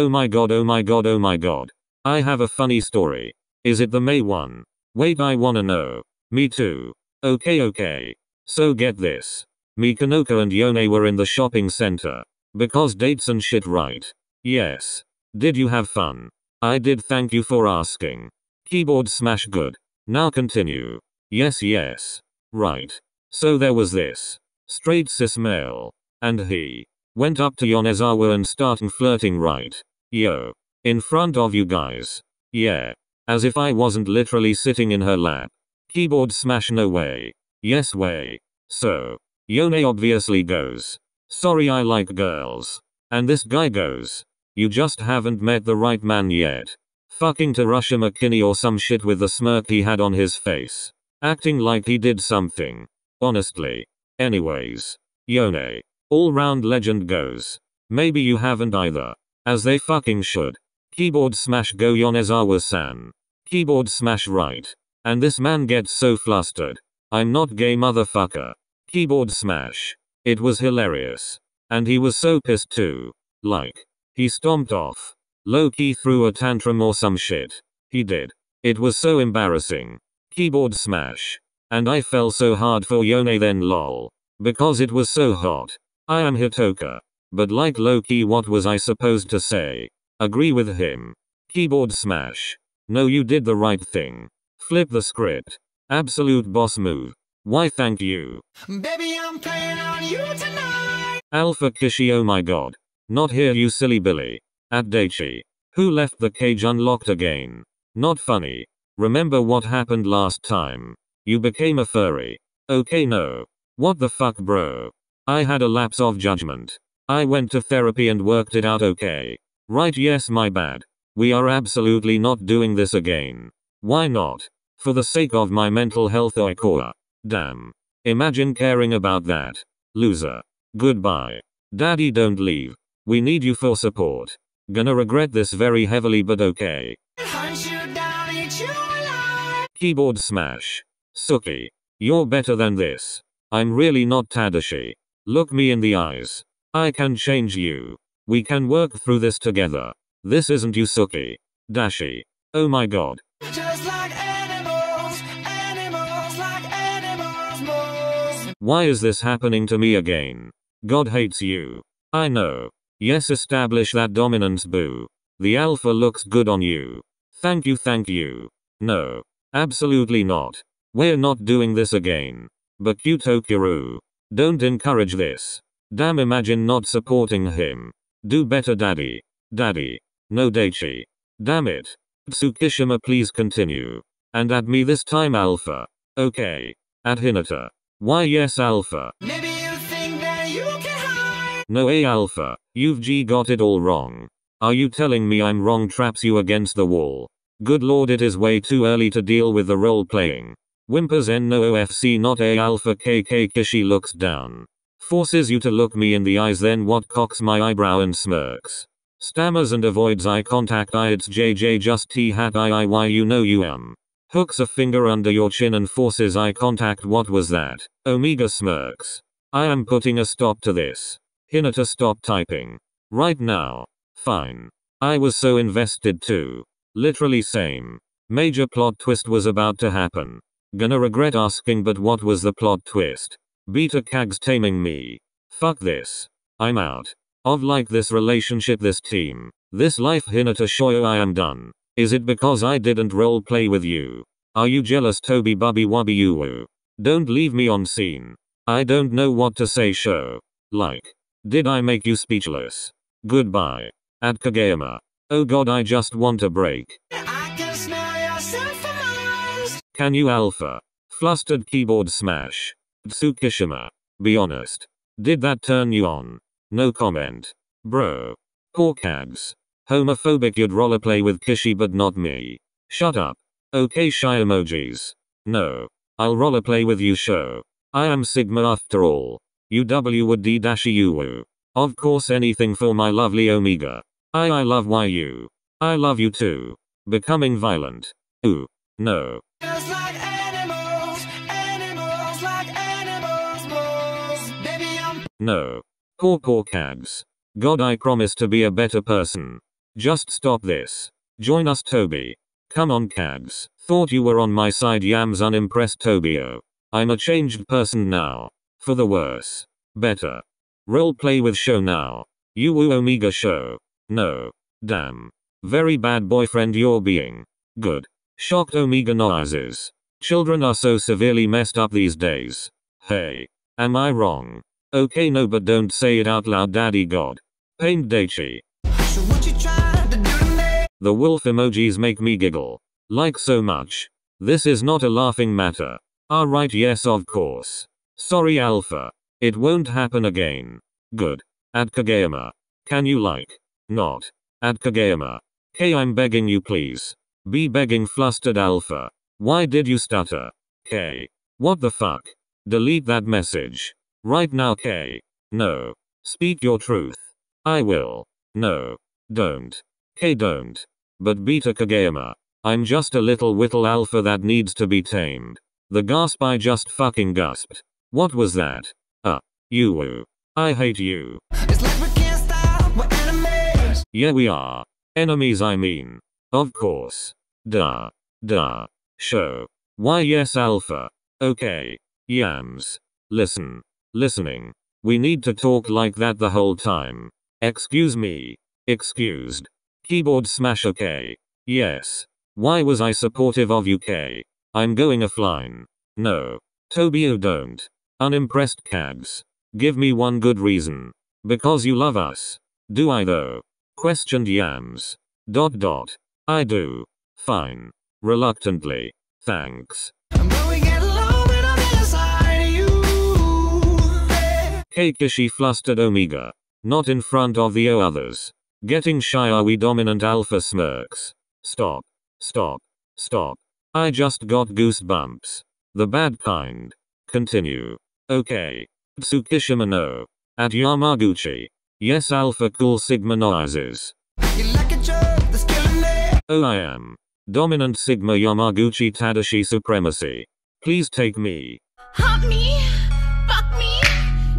Oh my god, oh my god, oh my god. I have a funny story. Is it the May one? Wait, I wanna know. Me too. Okay, okay. So get this. Me Kanoko and Yone were in the shopping center. Because dates and shit, right? Yes. Did you have fun? I did, thank you for asking. Keyboard smash good. Now continue. Yes, yes. Right. So there was this. Straight cis male. And he went up to Yonezawa and started flirting right. Yo. In front of you guys. Yeah. As if I wasn't literally sitting in her lap. Keyboard smash no way. Yes way. So. Yone obviously goes. Sorry I like girls. And this guy goes. You just haven't met the right man yet. Fucking to Tarusha McKinney or some shit with the smirk he had on his face. Acting like he did something. Honestly. Anyways. Yone. All round legend goes. Maybe you haven't either. As they fucking should. Keyboard smash go Yonezawa san. Keyboard smash right. And this man gets so flustered. I'm not gay motherfucker. Keyboard smash. It was hilarious. And he was so pissed too. Like. He stomped off. Low key threw a tantrum or some shit. He did. It was so embarrassing. Keyboard smash. And I fell so hard for Yone then lol. Because it was so hot. I am Hitoka. But like Loki what was I supposed to say? Agree with him. Keyboard smash. No you did the right thing. Flip the script. Absolute boss move. Why thank you. Baby, I'm playing on you tonight. Alpha Kishi oh my god. Not here you silly Billy. At Daichi. Who left the cage unlocked again? Not funny. Remember what happened last time. You became a furry. Okay no. What the fuck bro? I had a lapse of judgment. I went to therapy and worked it out okay. Right yes my bad. We are absolutely not doing this again. Why not? For the sake of my mental health oikoa. Damn. Imagine caring about that. Loser. Goodbye. Daddy don't leave. We need you for support. Gonna regret this very heavily but okay. Hunt you down, eat you alive. Keyboard smash. Suki. You're better than this. I'm really not Tadashi. Look me in the eyes. I can change you. We can work through this together. This isn't Yusuke. Dashi. Oh my god. Just like animals, animals like animals. Why is this happening to me again? God hates you. I know. Yes, establish that dominance, boo. The alpha looks good on you. Thank you, thank you. No. Absolutely not. We're not doing this again. But Kyutokiru. Don't encourage this. Damn, imagine not supporting him. Do better, daddy. Daddy. No Daichi. Damn it. Tsukishima, please continue. And add me this time, Alpha. Okay. At Hinata. Why, yes, Alpha. Maybe you think that you can hide. No, A Alpha. You've G got it all wrong. Are you telling me I'm wrong? Traps you against the wall. Good lord, it is way too early to deal with the role playing. Whimpers N no OFC not A Alpha KK Kishi looks down. Forces you to look me in the eyes, then what cocks my eyebrow and smirks. Stammers and avoids eye contact. I it's JJ just T hat I I why you know you am. Hooks a finger under your chin and forces eye contact. What was that? Omega smirks. I am putting a stop to this. Hinata stop typing. Right now. Fine. I was so invested too. Literally same. Major plot twist was about to happen. Gonna regret asking but what was the plot twist? Beta Kags taming me. Fuck this. I'm out. Of like this relationship this team. This life Hinata Shoyo I am done. Is it because I didn't role play with you? Are you jealous Toby Bubby Wubby Uwu? Don't leave me on scene. I don't know what to say show. Like. Did I make you speechless? Goodbye. At Kageyama. Oh god I just want a break. I can smell yourself. Can you alpha? Flustered keyboard smash. Tsukishima. Be honest. Did that turn you on? No comment. Bro. Poor cags. Homophobic you'd rollerplay with Kishi but not me. Shut up. Okay shy emojis. No. I'll rollerplay with you show. I am Sigma after all. UW would. Of course anything for my lovely Omega. I I love YU. I love you too. Becoming violent. Ooh. No. No. Poor poor cags. God I promise to be a better person. Just stop this. Join us Toby. Come on cags. Thought you were on my side yams unimpressed Tobio. I'm a changed person now. For the worse. Better. Role play with show now. You woo Omega show. No. Damn. Very bad boyfriend you're being. Good. Shocked Omega noises. Children are so severely messed up these days. Hey. Am I wrong? Okay no but don't say it out loud daddy god. Pain Daichi. So to? The wolf emojis make me giggle. Like so much. This is not a laughing matter. Ah, Alright yes of course. Sorry Alpha. It won't happen again. Good. At Kageyama. Can you like? Not. At Kageyama. K I'm begging you please. Be begging flustered Alpha. Why did you stutter? K. What the fuck? Delete that message. Right now K. No. Speak your truth. I will. No. Don't. K don't. But Beta Kageyama. I'm just a little whittle alpha that needs to be tamed. The gasp I just fucking gasped. What was that? Uh. You woo. I hate you. It's like we can't stop, we're enemies. Yeah we are. Enemies I mean. Of course. Duh. Duh. Show. Why yes alpha. Okay. Yams. Listen. Listening. We need to talk like that the whole time. Excuse me. Excused. Keyboard smash okay. Yes. Why was I supportive of UK? I'm going offline. No. Tobio don't. Unimpressed cags. Give me one good reason. Because you love us. Do I though? Questioned Yams. Dot dot. I do. Fine. Reluctantly. Thanks. Keikishi flustered Omega. Not in front of the others. Getting shy are we dominant alpha smirks. Stop. Stop. Stop. I just got goosebumps. The bad kind. Continue. Okay. Tsukishima no. At Yamaguchi. Yes alpha cool sigma noises. Oh I am. Dominant sigma Yamaguchi Tadashi supremacy. Please take me. Hump me.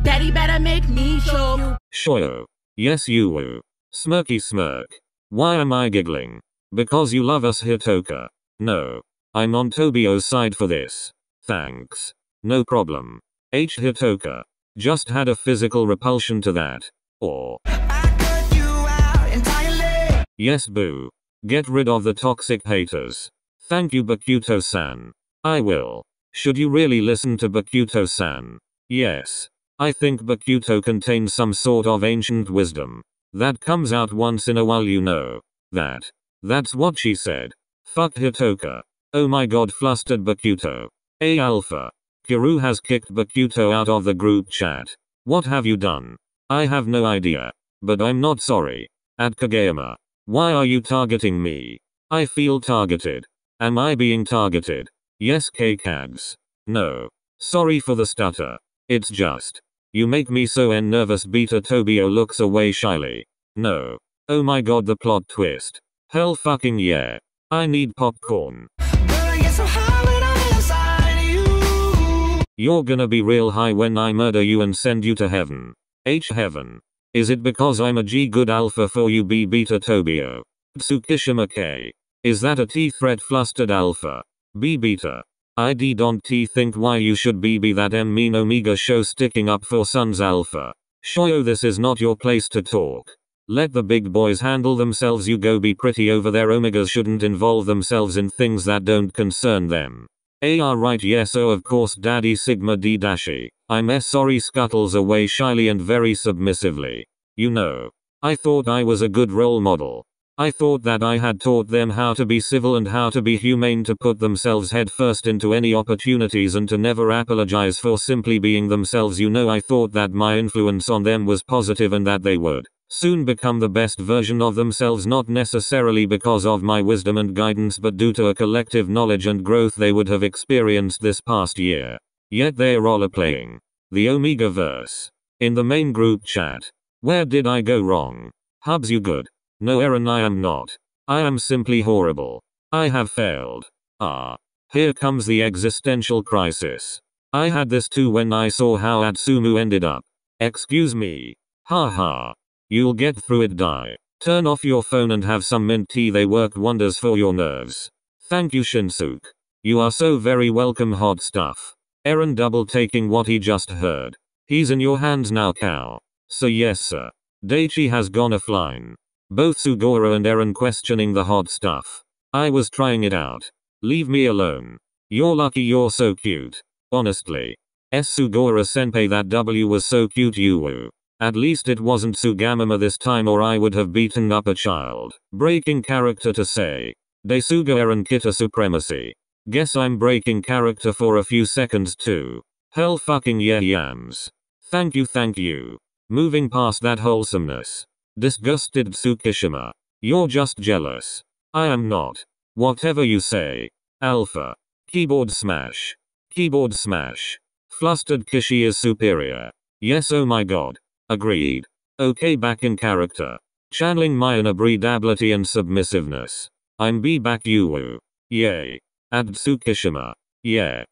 Daddy better make me show you. Shoyo. Yes you woo. Smirky smirk. Why am I giggling? Because you love us Hitoka. No. I'm on Tobio's side for this. Thanks. No problem. H Hitoka. Just had a physical repulsion to that. Or. I cut you out entirely. Yes boo. Get rid of the toxic haters. Thank you Bokuto san. I will. Should you really listen to Bokuto san? Yes. I think Bokuto contains some sort of ancient wisdom. That comes out once in a while you know. That. That's what she said. Fuck Hitoka. Oh my god flustered Bokuto. A alpha. Kiru has kicked Bokuto out of the group chat. What have you done? I have no idea. But I'm not sorry. At Kageyama. Why are you targeting me? I feel targeted. Am I being targeted? Yes K-Cags. No. Sorry for the stutter. It's just. You make me so n nervous Beta Tobio looks away shyly. No. Oh my god the plot twist. Hell fucking yeah. I need popcorn. Gonna get so high when I'm inside of you. You're gonna be real high when I murder you and send you to heaven. H heaven. Is it because I'm a G good alpha for you B beta Tobio? Tsukishima K. Is that a T threat flustered alpha? B beta. ID don't T think why you should be be that M mean omega show sticking up for sons alpha. Shoyo this is not your place to talk. Let the big boys handle themselves you go be pretty over there omegas shouldn't involve themselves in things that don't concern them. AR right yes oh of course daddy sigma d dashi. I'm s sorry scuttles away shyly and very submissively. You know. I thought I was a good role model. I thought that I had taught them how to be civil and how to be humane to put themselves headfirst into any opportunities and to never apologize for simply being themselves. You know, I thought that my influence on them was positive and that they would soon become the best version of themselves, not necessarily because of my wisdom and guidance, but due to a collective knowledge and growth they would have experienced this past year. Yet they're roller playing the Omega verse in the main group chat. Where did I go wrong? Hubs, you good? No, Aran, I am not. I am simply horrible. I have failed. Ah. Here comes the existential crisis. I had this too when I saw how Atsumu ended up. Excuse me. Ha ha. You'll get through it, die. Turn off your phone and have some mint tea. They work wonders for your nerves. Thank you, Shinsuke. You are so very welcome, hot stuff. Aran double taking what he just heard. He's in your hands now, cow. So, yes, sir. Daichi has gone offline. Both Sugora and Aran questioning the hot stuff. I was trying it out. Leave me alone. You're lucky you're so cute. Honestly. S. Sugora senpai that W was so cute you woo. At least it wasn't Sugamama this time or I would have beaten up a child. Breaking character to say. Desuga Aran Kita supremacy. Guess I'm breaking character for a few seconds too. Hell fucking yeah yams. Thank you thank you. Moving past that wholesomeness. Disgusted Tsukishima. You're just jealous. I am not. Whatever you say. Alpha. Keyboard smash. Keyboard smash. Flustered Kishi is superior. Yes oh my god. Agreed. Okay back in character. Channeling my inabredability and submissiveness. I'm B back Yuwu. Yay. Add Tsukishima. Yeah.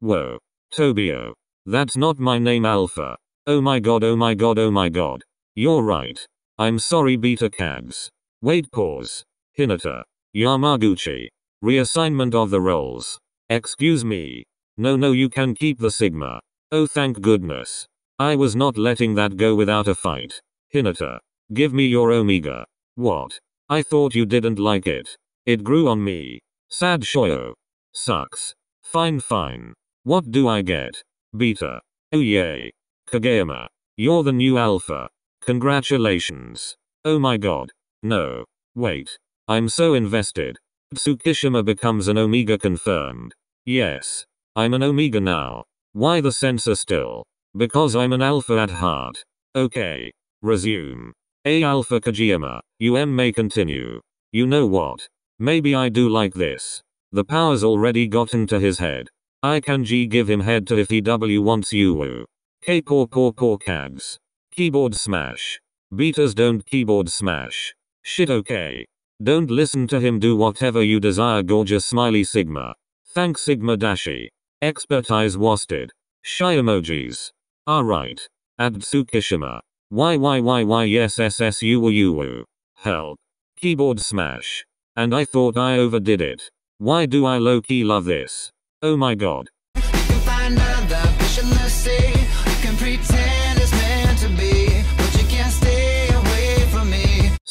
Whoa. Tobio. That's not my name Alpha. Oh my god oh my god oh my god. You're right. I'm sorry beta cags. Wait pause. Hinata. Yamaguchi. Reassignment of the roles. Excuse me. No no you can keep the sigma. Oh thank goodness. I was not letting that go without a fight. Hinata. Give me your omega. What? I thought you didn't like it. It grew on me. Sad shoyo. Sucks. Fine fine. What do I get? Beta. Oh yay. Kageyama. You're the new alpha. Congratulations. Oh my god. No. Wait. I'm so invested. Tsukishima becomes an Omega confirmed. Yes. I'm an Omega now. Why the censor still? Because I'm an alpha at heart. Okay. Resume. A Alpha Kageyama. UM may continue. You know what? Maybe I do like this. The power's already gotten to his head. I can G give him head to if he W wants you K poor poor poor cags. Keyboard smash. Beaters don't keyboard smash. Shit okay. Don't listen to him do whatever you desire gorgeous smiley sigma. Thanks sigma dashi. Expertise wasted. Shy emojis. Alright. Add Tsukishima. Why yes SS you woo you woo. Help. Keyboard smash. And I thought I overdid it. Why do I low key love this? Oh my god.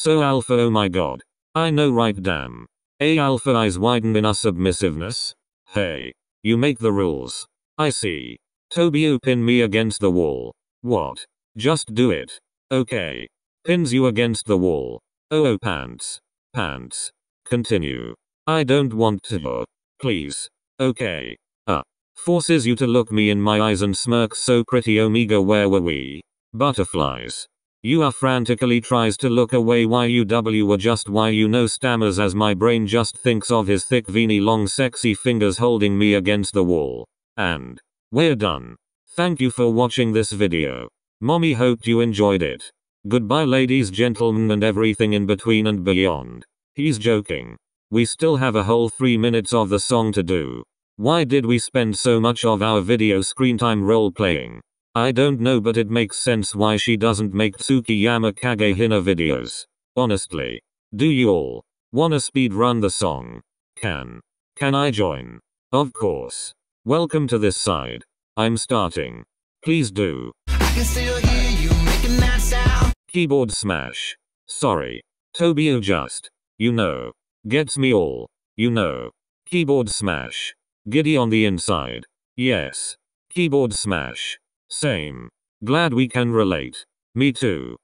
So alpha oh my god. I know right damn. A alpha eyes widen in our submissiveness. Hey. You make the rules. I see. Tobio pin me against the wall. What? Just do it. Okay. Pins you against the wall. Oh oh pants. Pants. Continue. I don't want to. Please. Okay. Uh. Forces you to look me in my eyes and smirk so pretty Omega where were we? Butterflies. You are frantically tries to look away why you W were just why you know stammers as my brain just thinks of his thick veiny long sexy fingers holding me against the wall. And. We're done. Thank you for watching this video. Mommy hoped you enjoyed it. Goodbye ladies gentlemen and everything in between and beyond. He's joking. We still have a whole 3 minutes of the song to do. Why did we spend so much of our video screen time role playing? I don't know but it makes sense why she doesn't make Tsukiyama Kagehina videos. Honestly. Do you all wanna speed run the song? Can. Can I join? Of course. Welcome to this side. I'm starting. Please do. I can still hear you making that sound. Keyboard smash. Sorry. Tobio just. You know. Gets me all. You know. Keyboard smash. Giddy on the inside. Yes. Keyboard smash. Same. Glad we can relate. Me too.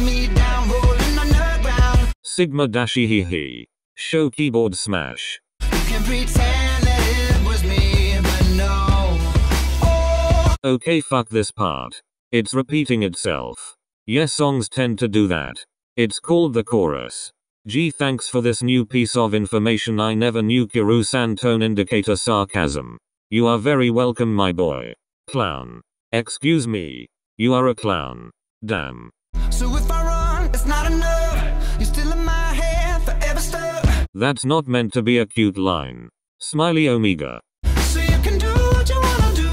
Me down. Sigma dashi hee hee. Show keyboard smash. Me, no. Oh, Okay, fuck this part. It's repeating itself. Yes, songs tend to do that. It's called the chorus. Gee, thanks for this new piece of information I never knew. Kiru san tone indicator sarcasm. You are very welcome, my boy. Clown. Excuse me. You are a clown. Damn. so run, it's not enough. You're still in my head. That's not meant to be a cute line. Smiley Omega. So you can do what you wanna do.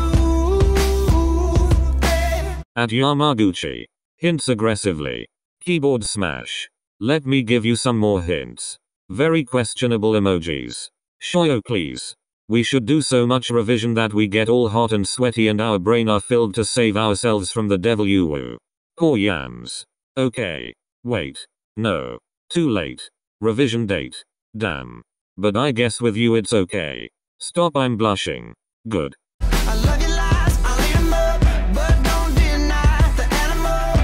Hey. At Yamaguchi. Hints aggressively. Keyboard smash. Let me give you some more hints. Very questionable emojis. Shoyo please. We should do so much revision that we get all hot and sweaty and our brain are filled to save ourselves from the devil you woo. Poor yams. Okay. Wait. No. Too late. Revision date. Damn. But I guess with you it's okay. Stop I'm blushing. Good. I love your lies, I'll eat 'em up, but don't deny the animal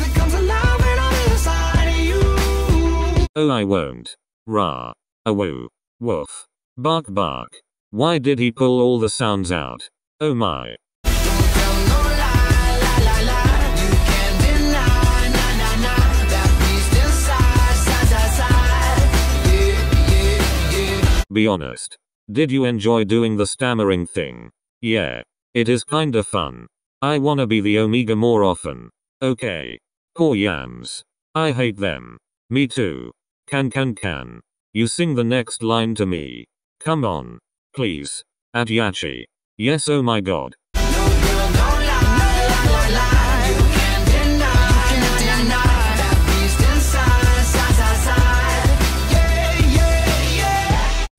that comes alive when I'm inside of you. Oh I won't. Rah. A woo. Woof. Bark bark. Why did he pull all the sounds out? Oh my. Be honest. Did you enjoy doing the stammering thing? Yeah. It is kinda fun. I wanna be the Omega more often. Okay. Poor yams. I hate them. Me too. Can can can. You sing the next line to me. Come on. Please. At Yachi. Yes oh my god.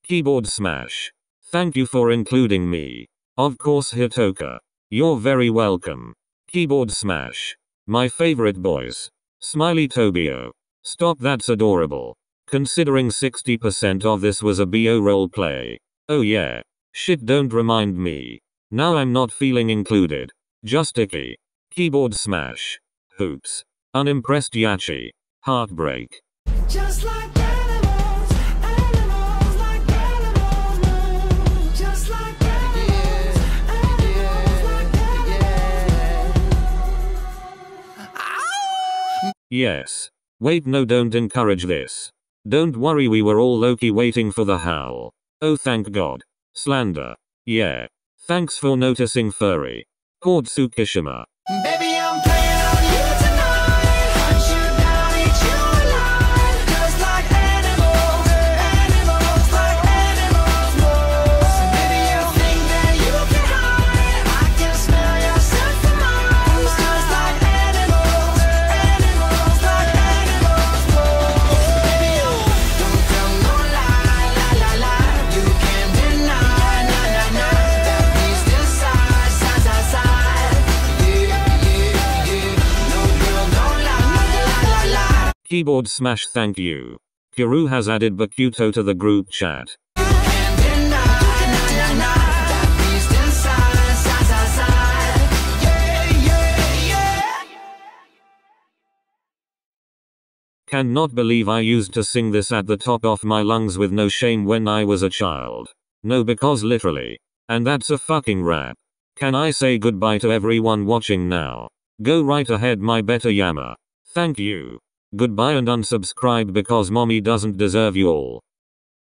Keyboard smash. Thank you for including me. Of course Hitoka. You're very welcome. Keyboard smash. My favorite boys. Smiley Tobio. Stop that's adorable. Considering 60% of this was a BO roleplay. Oh yeah. Shit don't remind me. Now I'm not feeling included. Just icky. Keyboard smash. Hoops. Unimpressed Yachi. Heartbreak. Just like animals, animals like animals move. Just like animals, animals like animals. Yes. Wait no don't encourage this. Don't worry we were all Loki waiting for the howl. Oh thank god. Slander. Yeah. Thanks for noticing furry. Called Tsukishima. Keyboard smash thank you. Kiru has added Bokuto to the group chat. Cannot believe I used to sing this at the top of my lungs with no shame when I was a child. No because literally. And that's a fucking rap. Can I say goodbye to everyone watching now? Go right ahead my better Yama. Thank you. Goodbye and unsubscribe because mommy doesn't deserve you all.